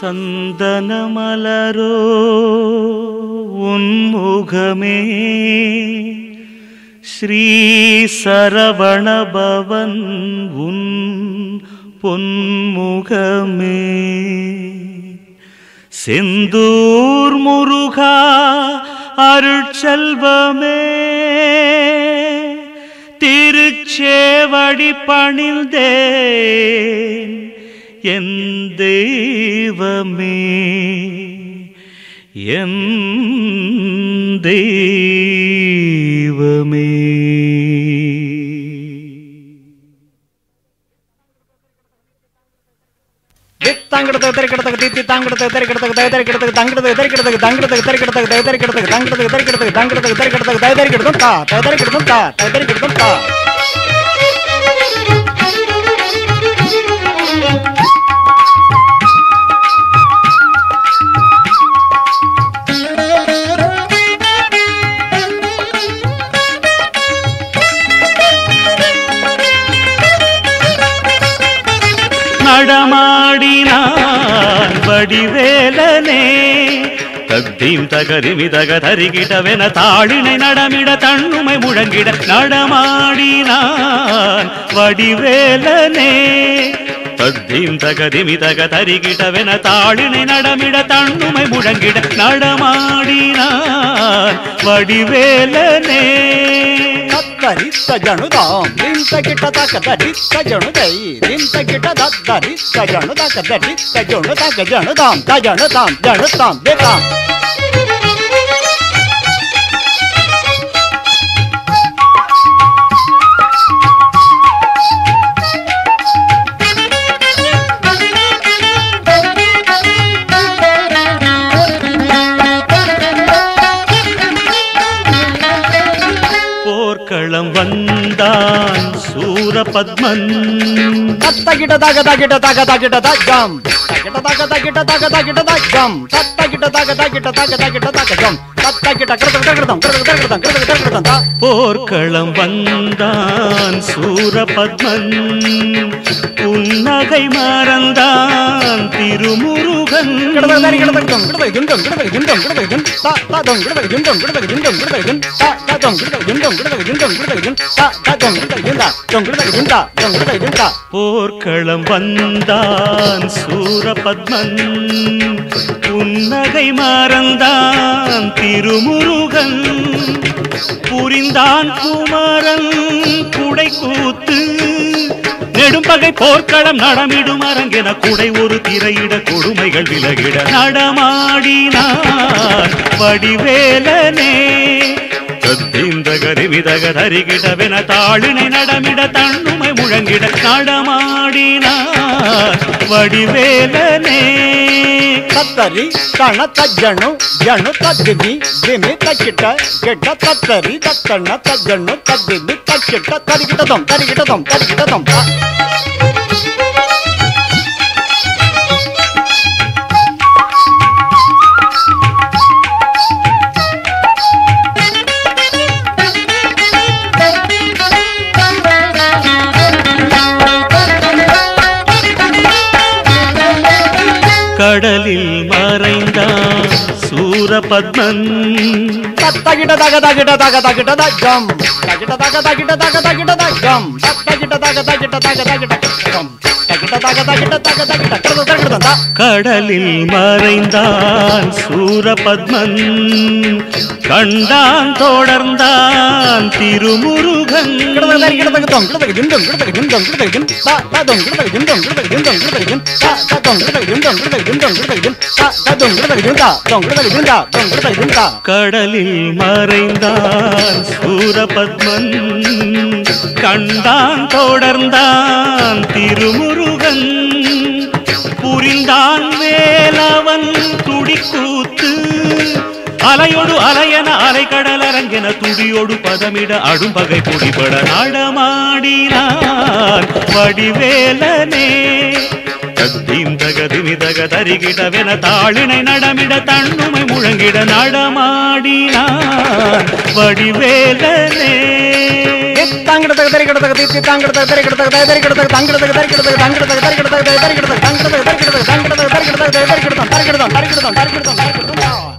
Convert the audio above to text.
சந்தனமலரோ உன்முகமே ஸ்ரீ சரவணபவன் உன் பொன்முகமே செந்தூர் முருகா அருட்செல்வமே திருச்சேவடி பணிந்தேன். என் தெய்வமே என் தெய்வமே. தாங்கிடத்துக்கு தெரிக்கிடத்துக்கு தீத்தி தாங்கிடத்துக்கு தெரிக்கிடத்துக்கு தய தெரிக்கிடத்துக்கு தங்கிடத்துக்கு தெரிக்கிடத்துக்கு தங்கிடத்துக்கு தெரிக்கிடத்துக்கு தங்கடத்துக்கு தெரிக்கிடத்துக்கு தங்கிடத்துக்கு தெரிக்கிடத்துக்கு தங்கிடத்துக்கு தெரிக்கிடத்துக்கு தய தெரிக்கிடத்தும் தா தய தெரிக்கிடத்தும் தா தய தெரிக்கிடத்தும் தா. நடமாடினான் வடிவேலனே. தத்தீம் தகரிமிதக தரிகிடவென தாளினை நடமிட தன்னுமை முழங்கிட நடமாடினான் வடிவேலனே. தத்தீம் தகரிமிதக தரிகிடவென தாளினை நடமிட தன்னுமை முழங்கிட நடமாடினான் வடிவேலனே. ದರಿಸಣುದಾಂ ದಿಂತ ಗಿಟದಕ ದರಿಸ ಜಣುದೈ ದಿಂತ ಗಿಟದ ದರಿಸ ಜಣುದಕ ದರಿಸ ಜಣುದಕ ಜಣುದಾಂ ತ ಜಣುದಾಂ ಜಣುತಾಂ ದೇತಾಂ சூரபத்மன் தத்த கிட்ட தக தகிட்ட தக தகிட்ட தஜம் தகிட்ட தக தகிட்ட தக தகிட்ட தஜம் தத்த தக தகிட்ட தக தகிட்ட தஜம் போர்க்களம் வந்தான் சூரபத்மன் புன்னகை மறந்தான் போர்க்களம் வந்தான் சூரபத்மன் புன்னகை மறந்தான் திருமுருகன் புரிந்தான் குமரன் பகை போர்க்களம் நடமிடும் அரங்கென குடை ஒரு திரையிட கொடுமைகள் விலகிட நடமாடினார் வடிவேலனே. தத்திந்தகரி விதக தரிகிடவென தாளினை நடமிட தன்னுமை முழங்கிட நடமாடினார் வடிவேலனே. ತತ್ತರಿ ಕಣ ತಜ್ಜಣ್ಣು ಜಣ್ಣು ತದ್ದಿಬಿ ಬಿಮಿ ತಚ್ಚಿಟ್ಟ ಗೆಡ್ಡ ತತ್ತರಿ ತತ್ತಣ್ಣ ತಜ್ಜಣ್ಣು ತದ್ದಿಬಿ ತಚ್ಚಿಟ್ಟ ತರಿಗಿಟದಂ ತರಿಗಿಟದಂ ತರಿಗಿಟದಂ கடலில் மறைந்தான் சூரபத்மன். தத்தகிட்ட தக தகிட்ட தக தகிட்ட தஜம் தகிட்ட தக தகிட்ட தக தகிட்ட தஜம் தத்தகிட்ட தக தகிட்ட தக தகிட்ட தஜம் கடலில் மறைந்தான் சூரபத்மன். கண்டான் தொடர்ந்தான் திருமுருகன். கடலில் மறைந்தான் சூரபத்மன். கண்டான் தொடர்ந்தான் திருமுருகன். புரிந்தான் வேலவன் துடிக்கூத்து. அலையொடு அலையன அலை கடல் அரங்கென துடியோடு பதமிட அடும்பகை பொடிபட நாடமாடினான். வடிவேலனே தத்தீம் தகதிமி தக தரிகிடவென தாளினை நடமிட தண்ணுமை முழங்கிட நடமாடினான் வடிவேலனே. தாங்கிடத்தக தரிக்கிடத்தக தீர்த்தி தாங்கிடத்தக தரிக்கிடத்தக தரிக்கிடத்தக தாங்கிடத்தக தரிக்கிடத்தக தாங்கிடத்தக தரிக்கிடத்தக தரிக்கிடத்தக தாங்கிடத்தக தரிக்கிடத்தக தரிக்கிடத்தக தாங்கிடத்தக தரிக்கிடத்தக தரிக்கிடத்தம் தரிக்கிடத்தம் தரிக்கிடத்தம் தரிக்கிடத்தம் தரிக்கிடத்தம்